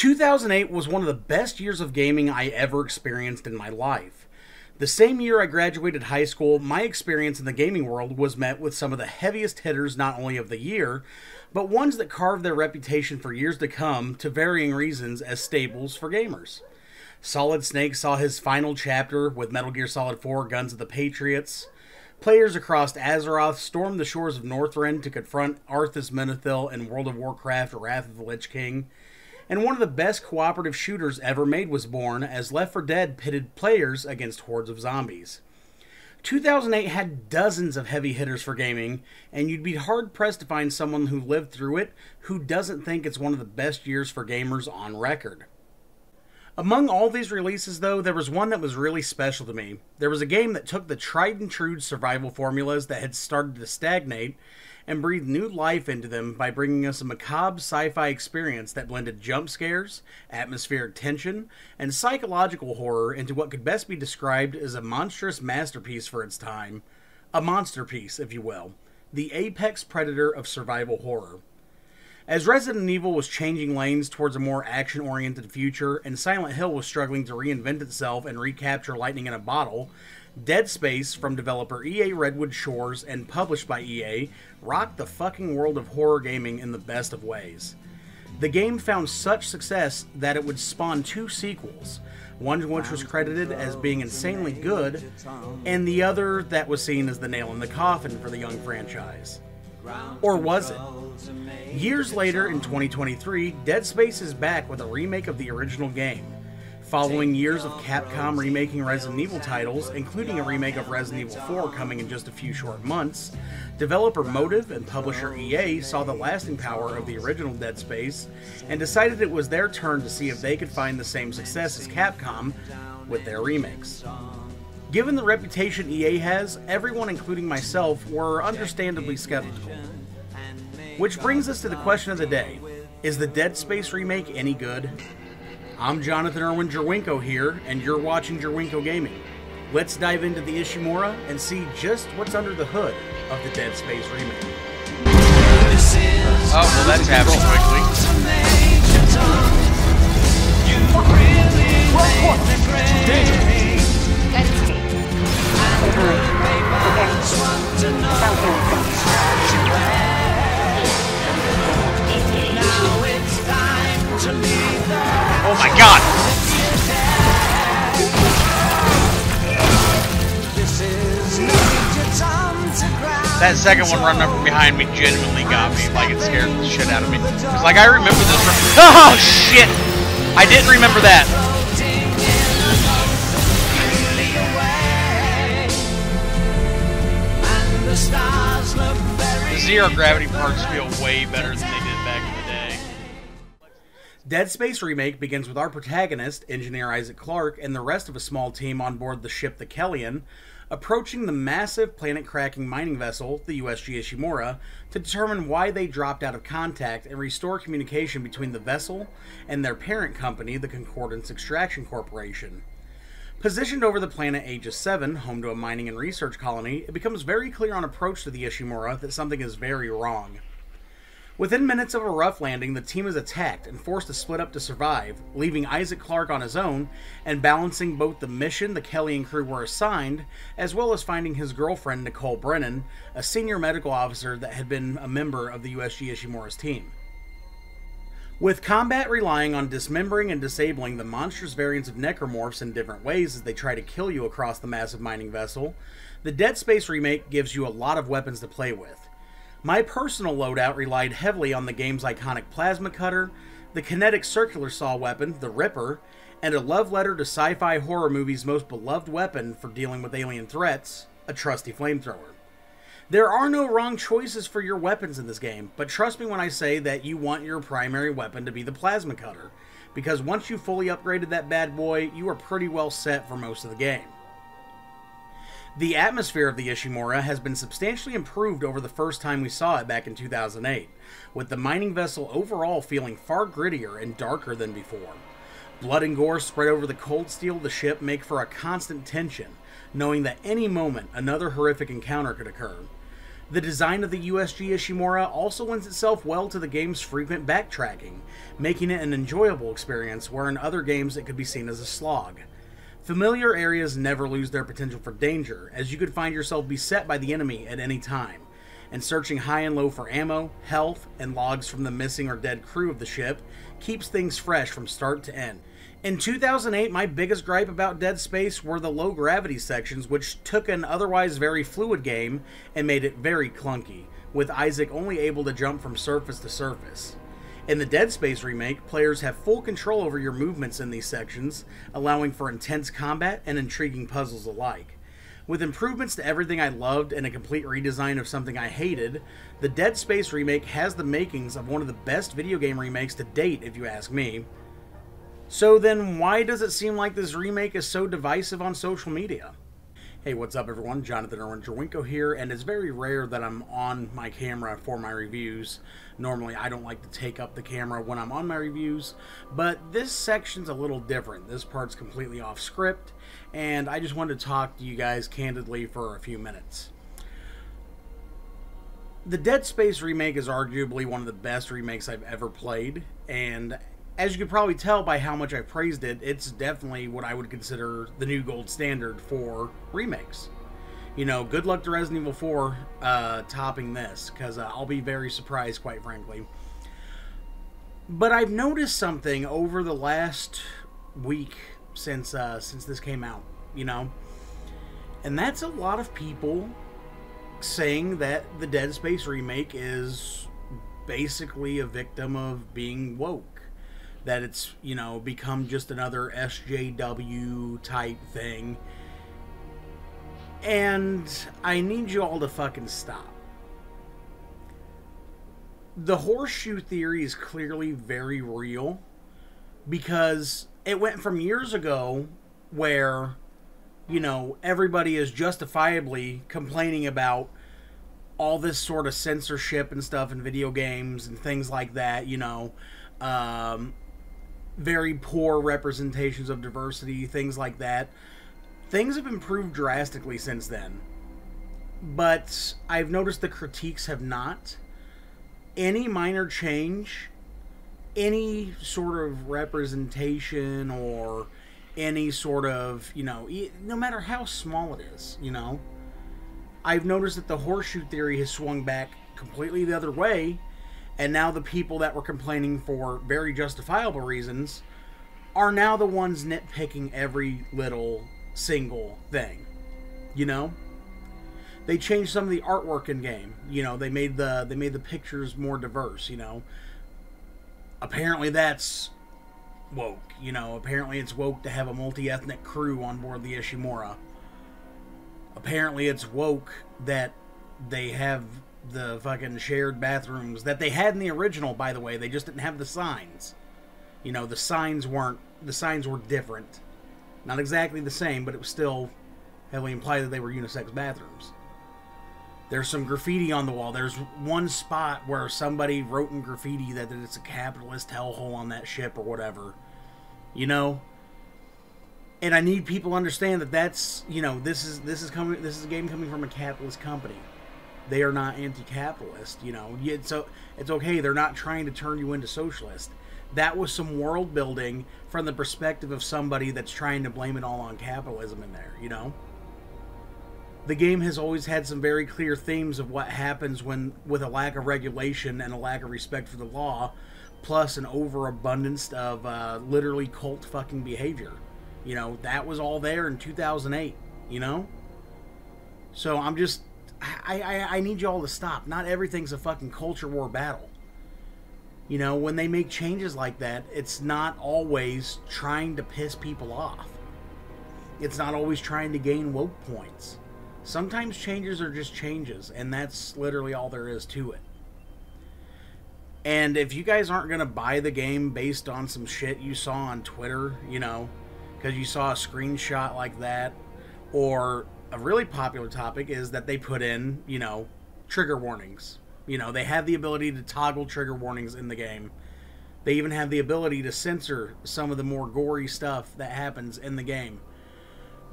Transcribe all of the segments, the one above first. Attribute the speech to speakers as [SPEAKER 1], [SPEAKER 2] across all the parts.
[SPEAKER 1] 2008 was one of the best years of gaming I ever experienced in my life. The same year I graduated high school, my experience in the gaming world was met with some of the heaviest hitters not only of the year, but ones that carved their reputation for years to come to varying reasons as staples for gamers. Solid Snake saw his final chapter with Metal Gear Solid 4 Guns of the Patriots. Players across Azeroth stormed the shores of Northrend to confront Arthas Menethil in World of Warcraft Wrath of the Lich King and one of the best cooperative shooters ever made was born as Left 4 Dead pitted players against hordes of zombies. 2008 had dozens of heavy hitters for gaming, and you'd be hard pressed to find someone who lived through it who doesn't think it's one of the best years for gamers on record. Among all these releases, though, there was one that was really special to me. There was a game that took the tried and true survival formulas that had started to stagnate and breathed new life into them by bringing us a macabre sci fi experience that blended jump scares, atmospheric tension, and psychological horror into what could best be described as a monstrous masterpiece for its time. A monster piece, if you will. The apex predator of survival horror. As Resident Evil was changing lanes towards a more action oriented future, and Silent Hill was struggling to reinvent itself and recapture lightning in a bottle, Dead Space from developer EA Redwood Shores and published by EA rocked the fucking world of horror gaming in the best of ways. The game found such success that it would spawn two sequels, one which was credited as being insanely good, and the other that was seen as the nail in the coffin for the young franchise. Or was it? Years later, in 2023, Dead Space is back with a remake of the original game Following years of Capcom remaking Resident Evil titles, including a remake of Resident Evil 4 coming in just a few short months, developer Motive and publisher EA saw the lasting power of the original Dead Space and decided it was their turn to see if they could find the same success as Capcom with their remakes. Given the reputation EA has, everyone, including myself, were understandably skeptical. Which brings us to the question of the day Is the Dead Space remake any good? I'm Jonathan Irwin JIRWINKO here, and you're watching JIRWINKO Gaming. Let's dive into the Ishimura and see just what's under the hood of the Dead Space remake.
[SPEAKER 2] Oh, well that's happening quickly. Oh my god! That second one running up from behind me genuinely got me. Like, it scared the shit out of me. Cause, like, I remember this from- Oh, shit! I didn't remember that. Zero gravity parts feel way better than they did back in the day.
[SPEAKER 1] Dead Space Remake begins with our protagonist, engineer Isaac Clarke, and the rest of a small team on board the ship the Kellion, approaching the massive planet cracking mining vessel, the USG Ishimura, to determine why they dropped out of contact and restore communication between the vessel and their parent company, the Concordance Extraction Corporation. Positioned over the planet Aegis 7, home to a mining and research colony, it becomes very clear on approach to the Ishimura that something is very wrong. Within minutes of a rough landing, the team is attacked and forced to split up to survive, leaving Isaac Clarke on his own and balancing both the mission the Kellion crew were assigned, as well as finding his girlfriend Nicole Brennan, a senior medical officer that had been a member of the USG Ishimura's team. With combat relying on dismembering and disabling the monstrous variants of necromorphs in different ways as they try to kill you across the massive mining vessel, the Dead Space remake gives you a lot of weapons to play with. My personal loadout relied heavily on the game's iconic plasma cutter, the kinetic circular saw weapon, the Ripper, and a love letter to sci fi horror movies' most beloved weapon for dealing with alien threats a trusty flamethrower. There are no wrong choices for your weapons in this game, but trust me when I say that you want your primary weapon to be the plasma cutter, because once you fully upgraded that bad boy, you are pretty well set for most of the game. The atmosphere of the Ishimura has been substantially improved over the first time we saw it back in 2008, with the mining vessel overall feeling far grittier and darker than before. Blood and gore spread over the cold steel of the ship make for a constant tension, knowing that any moment another horrific encounter could occur. The design of the USG Ishimura also lends itself well to the game's frequent backtracking, making it an enjoyable experience where in other games it could be seen as a slog. Familiar areas never lose their potential for danger, as you could find yourself beset by the enemy at any time, and searching high and low for ammo, health, and logs from the missing or dead crew of the ship keeps things fresh from start to end. In 2008, my biggest gripe about Dead Space were the low gravity sections, which took an otherwise very fluid game and made it very clunky, with Isaac only able to jump from surface to surface. In the Dead Space remake, players have full control over your movements in these sections, allowing for intense combat and intriguing puzzles alike. With improvements to everything I loved and a complete redesign of something I hated, the Dead Space remake has the makings of one of the best video game remakes to date, if you ask me. So then, why does it seem like this remake is so divisive on social media? Hey, what's up, everyone? Jonathan Irwin JIRWINKO here, and it's very rare that I'm on my camera for my reviews. Normally, I don't like to take up the camera when I'm on my reviews, but this section's a little different. This part's completely off script, and I just wanted to talk to you guys candidly for a few minutes. The Dead Space remake is arguably one of the best remakes I've ever played, and as you can probably tell by how much I praised it, it's definitely what I would consider the new gold standard for remakes. You know, good luck to Resident Evil 4 uh, topping this, because uh, I'll be very surprised, quite frankly. But I've noticed something over the last week since uh, since this came out, you know, and that's a lot of people saying that the Dead Space remake is basically a victim of being woke that it's you know become just another SJW type thing. And I need you all to fucking stop. The horseshoe theory is clearly very real because it went from years ago where you know everybody is justifiably complaining about all this sort of censorship and stuff in video games and things like that, you know, um, very poor representations of diversity, things like that. Things have improved drastically since then. But I've noticed the critiques have not. Any minor change, any sort of representation or any sort of, you know, no matter how small it is, you know, I've noticed that the horseshoe theory has swung back completely the other way and now the people that were complaining for very justifiable reasons are now the ones nitpicking every little single thing. You know? They changed some of the artwork in game. You know, they made the they made the pictures more diverse, you know. Apparently that's woke, you know, apparently it's woke to have a multi-ethnic crew on board the Ishimura. Apparently it's woke that they have the fucking shared bathrooms that they had in the original, by the way. They just didn't have the signs. You know, the signs weren't the signs were different. Not exactly the same, but it was still heavily implied that they were unisex bathrooms. There's some graffiti on the wall. There's one spot where somebody wrote in graffiti that it's a capitalist hellhole on that ship or whatever. You know? And I need people to understand that that's, you know, this is this is coming this is a game coming from a capitalist company they are not anti-capitalist. You know, so it's okay. They're not trying to turn you into socialist. That was some world building from the perspective of somebody that's trying to blame it all on capitalism in there. You know, the game has always had some very clear themes of what happens when with a lack of regulation and a lack of respect for the law, plus an overabundance of uh, literally cult fucking behavior. You know, that was all there in 2008. You know. So I'm just I, I, I need y'all to stop. Not everything's a fucking culture war battle. You know, when they make changes like that, it's not always trying to piss people off. It's not always trying to gain woke points. Sometimes changes are just changes, and that's literally all there is to it. And if you guys aren't going to buy the game based on some shit you saw on Twitter, you know, because you saw a screenshot like that, or a really popular topic is that they put in, you know, trigger warnings. You know, they have the ability to toggle trigger warnings in the game. They even have the ability to censor some of the more gory stuff that happens in the game.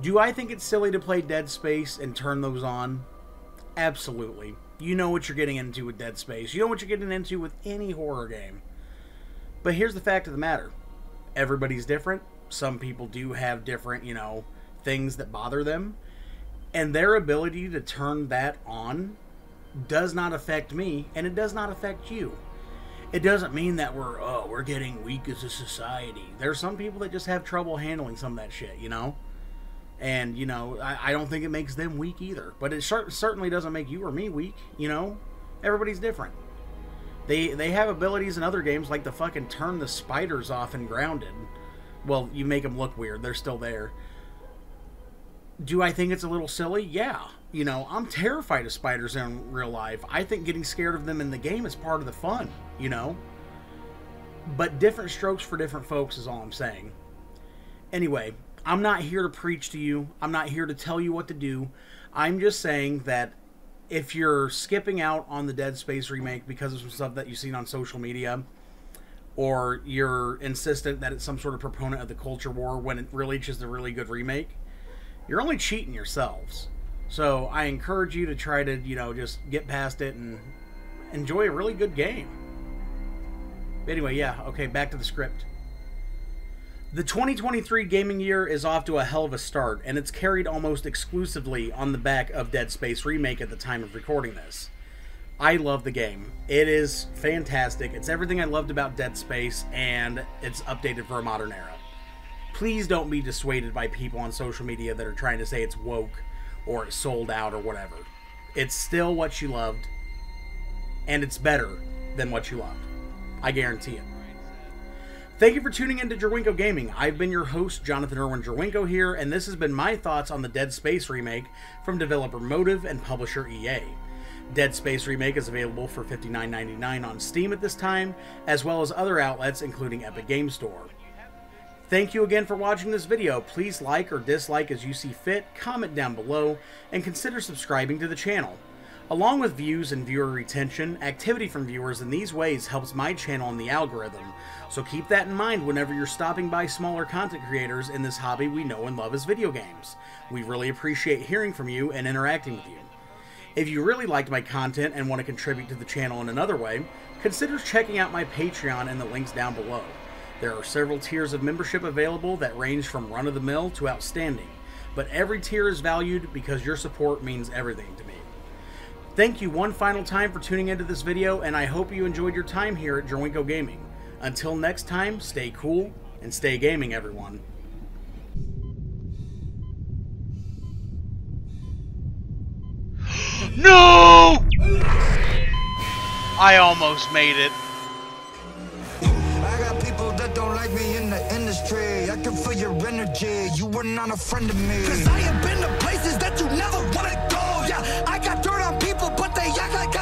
[SPEAKER 1] Do I think it's silly to play Dead Space and turn those on? Absolutely. You know what you're getting into with Dead Space. You know what you're getting into with any horror game. But here's the fact of the matter everybody's different. Some people do have different, you know, things that bother them. And their ability to turn that on does not affect me, and it does not affect you. It doesn't mean that we're oh we're getting weak as a society. There's some people that just have trouble handling some of that shit, you know. And you know, I, I don't think it makes them weak either. But it cer- certainly doesn't make you or me weak. You know, everybody's different. They they have abilities in other games like the fucking turn the spiders off and Grounded. Well, you make them look weird. They're still there. Do I think it's a little silly? Yeah. You know, I'm terrified of spiders in real life. I think getting scared of them in the game is part of the fun, you know? But different strokes for different folks is all I'm saying. Anyway, I'm not here to preach to you. I'm not here to tell you what to do. I'm just saying that if you're skipping out on the Dead Space remake because of some stuff that you've seen on social media, or you're insistent that it's some sort of proponent of the culture war when it really is just a really good remake, you're only cheating yourselves. So I encourage you to try to, you know, just get past it and enjoy a really good game. Anyway, yeah, okay, back to the script. The 2023 gaming year is off to a hell of a start, and it's carried almost exclusively on the back of Dead Space Remake at the time of recording this. I love the game. It is fantastic. It's everything I loved about Dead Space, and it's updated for a modern era. Please don't be dissuaded by people on social media that are trying to say it's woke or it's sold out or whatever. It's still what you loved, and it's better than what you loved. I guarantee it. Thank you for tuning in to JIRWINKO Gaming. I've been your host, Jonathan Irwin JIRWINKO here, and this has been my thoughts on the Dead Space remake from developer Motive and publisher EA. Dead Space Remake is available for $59.99 on Steam at this time, as well as other outlets including Epic Game Store. Thank you again for watching this video. Please like or dislike as you see fit, comment down below, and consider subscribing to the channel. Along with views and viewer retention, activity from viewers in these ways helps my channel in the algorithm, so keep that in mind whenever you're stopping by smaller content creators in this hobby we know and love as video games. We really appreciate hearing from you and interacting with you. If you really liked my content and want to contribute to the channel in another way, consider checking out my Patreon in the links down below. There are several tiers of membership available that range from run of the mill to outstanding, but every tier is valued because your support means everything to me. Thank you one final time for tuning into this video, and I hope you enjoyed your time here at JIRWINKO Gaming. Until next time, stay cool and stay gaming, everyone.
[SPEAKER 2] No! I almost made it.
[SPEAKER 3] You were not a friend of me. Cause I have been to places that you never wanna go. Yeah, I got dirt on people, but they act like